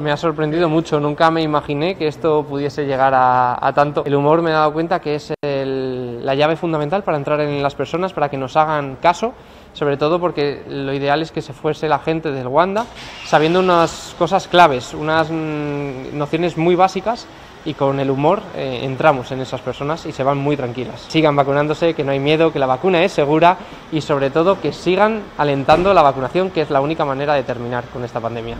Me ha sorprendido mucho, nunca me imaginé que esto pudiese llegar a, a tanto. El humor me he dado cuenta que es el- la llave fundamental para entrar en las personas, para que nos hagan caso, sobre todo porque lo ideal es que se fuese la gente del Wanda sabiendo unas cosas claves, unas mm, nociones muy básicas y con el humor eh, entramos en esas personas y se van muy tranquilas. Sigan vacunándose, que no hay miedo, que la vacuna es segura y sobre todo que sigan alentando la vacunación, que es la única manera de terminar con esta pandemia.